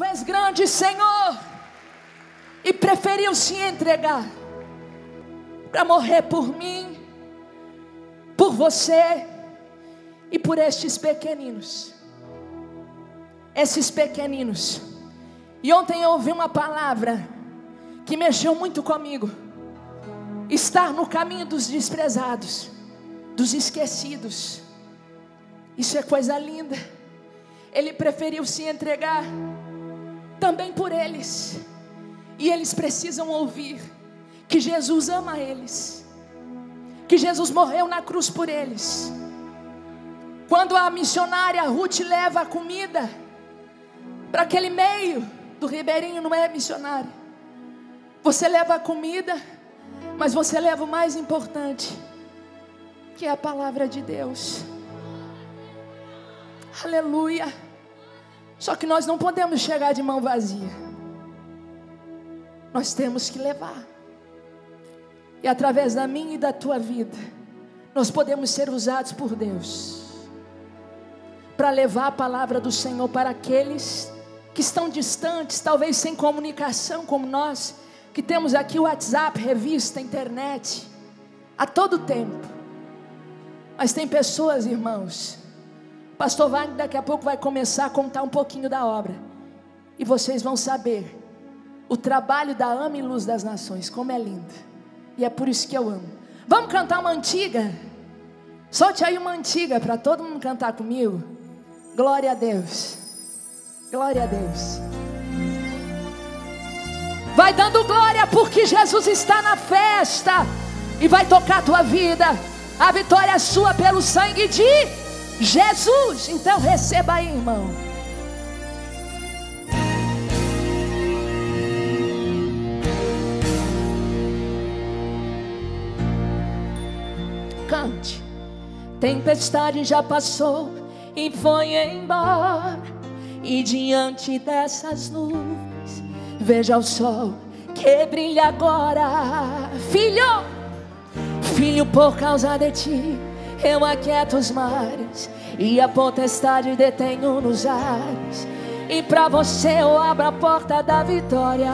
Tu és grande, Senhor, e preferiu se entregar para morrer por mim, por você e por estes pequeninos. Esses pequeninos. E ontem eu ouvi uma palavra que mexeu muito comigo. Estar no caminho dos desprezados, dos esquecidos. Isso é coisa linda. Ele preferiu se entregar também por eles. E eles precisam ouvir que Jesus ama eles. Que Jesus morreu na cruz por eles. Quando a missionária Ruth leva a comida para aquele meio do ribeirinho, não é missionária. Você leva a comida, mas você leva o mais importante, que é a palavra de Deus. Aleluia. Só que nós não podemos chegar de mão vazia. Nós temos que levar. E através da minha e da tua vida, nós podemos ser usados por Deus para levar a palavra do Senhor para aqueles que estão distantes, talvez sem comunicação como nós, que temos aqui o WhatsApp, revista, internet, a todo tempo. Mas tem pessoas, irmãos, Pastor Wagner daqui a pouco vai começar a contar um pouquinho da obra. E vocês vão saber o trabalho da Ama e Luz das Nações, como é lindo. E é por isso que eu amo. Vamos cantar uma antiga? Solte aí uma antiga para todo mundo cantar comigo. Glória a Deus. Glória a Deus. Vai dando glória porque Jesus está na festa e vai tocar a tua vida. A vitória é sua pelo sangue de Jesus. Então receba aí, irmão. Cante. Tempestade já passou e foi embora. E diante dessas nuvens, veja o sol que brilha agora. Filho, filho, por causa de ti eu aquieto os mares e a potestade detenho nos ares. E para você eu abro a porta da vitória.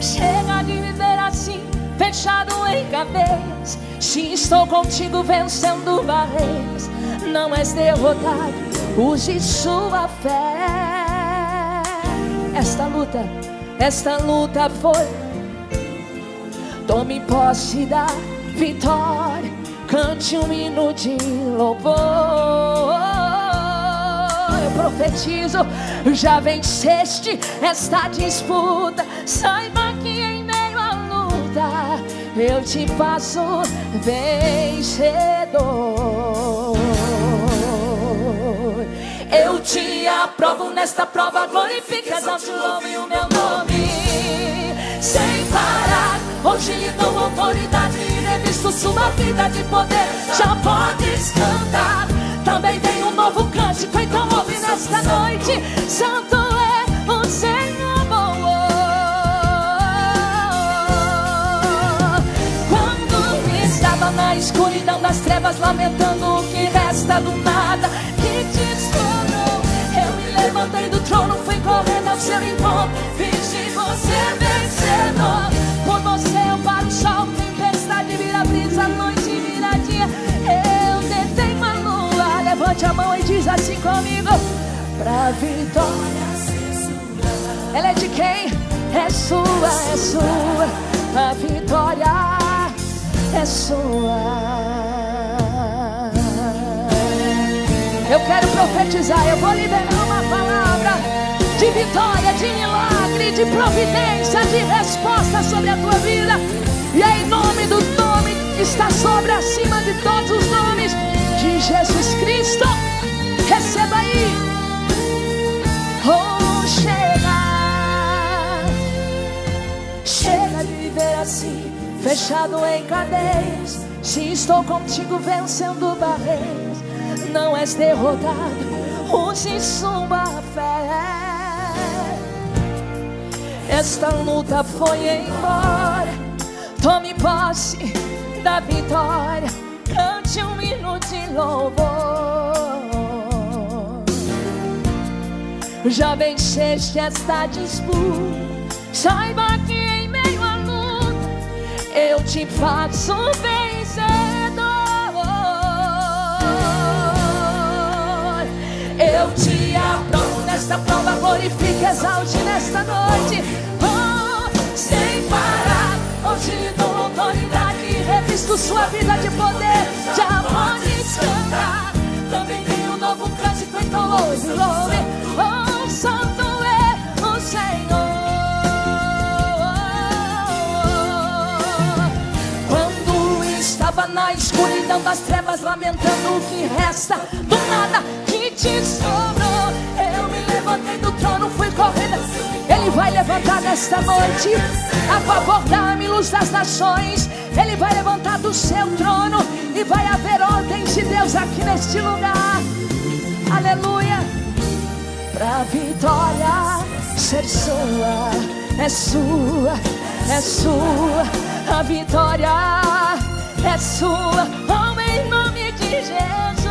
Chega de viver assim, fechado em cadeias. Se estou contigo vencendo barreiras, não és derrotado, use sua fé. Esta luta, esta luta foi. Tome posse da vitória Cante um hino de louvor. Eu profetizo, já venceste esta disputa. Saiba que em meio à luta eu te faço vencedor. Eu te aprovo nesta prova, glorifique, exalte, o meu nome. Sem parar, hoje lhe dou autoridade visto sua vida de poder, já podes cantar. Também tem um novo cântico, então ouve nesta noite. Santo é o Senhor. Quando estava na escuridão das trevas, lamentando o que resta do nada comigo: Pra vitória. Ela é de quem? É sua, é sua. A vitória é sua. Eu quero profetizar, eu vou liberar uma palavra de vitória, de milagre, de providência, de resposta sobre a tua vida. E é em nome do nome que está sobre acima de todos os nomes de Jesus Cristo. Fechado em cadeias. Se estou contigo vencendo barreiras, não és derrotado. Use sua fé. Esta luta foi embora Tome posse da vitória, cante um hino de louvor. já venceste esta disputa. Saiba que te faço vencedor. Eu te aprovo nesta prova, glorifique, exalte nesta noite. Oh, sem parar, hoje lhe dou autoridade e revisto sua vida de poder. Escuridão das trevas, lamentando o que resta, do nada que te sobrou. Eu me levantei do trono, fui correndo. Ele vai levantar nesta noite a favor da luz das nações. Ele vai levantar do seu trono e vai haver ordens de Deus aqui neste lugar. Aleluia. Pra vitória ser sua, é sua, é sua. A vitória é sua. Oh, em nome de Jesus.